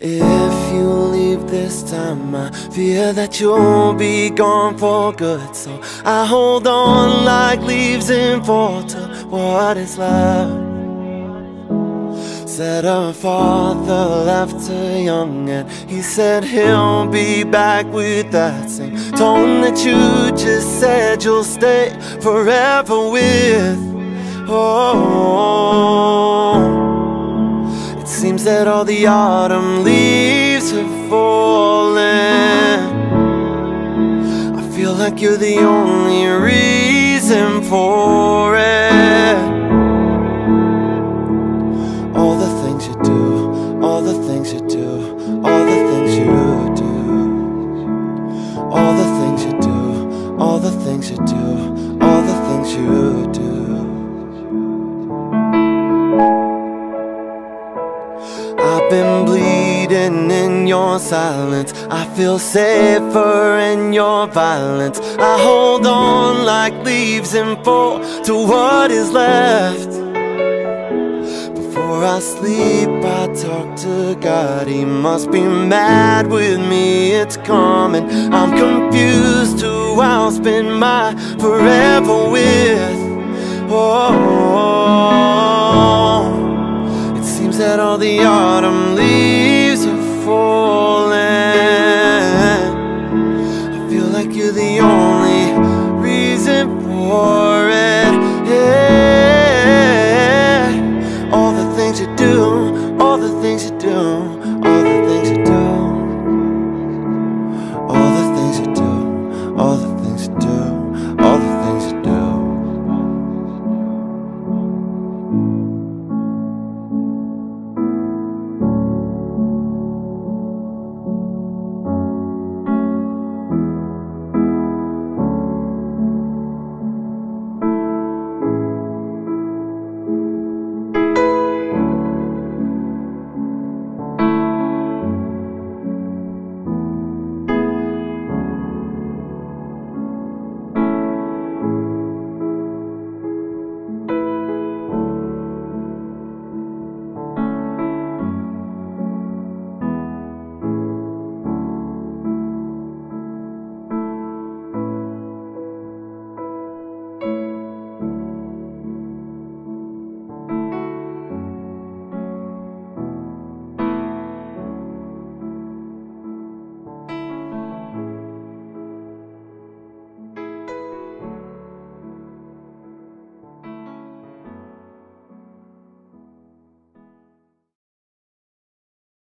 If you leave this time, I fear that you'll be gone for good. So I hold on like leaves in fall to what is left. Said her father left her young, and he said he'll be back with that same tone that you just said you'll stay forever with. Oh. Seems that all the autumn leaves have fallen. I feel like you're the only reason for it. I've been bleeding in your silence. I feel safer in your violence. I hold on like leaves in fall to what is left. Before I sleep, I talk to God. He must be mad with me. It's coming. I'm confused who I'll spend my forever with. Oh seems that all the autumn leaves are falling I feel like you're the only reason for it yeah. All the things you do, all the things you do All the things you do. All the things you do, all the things you do.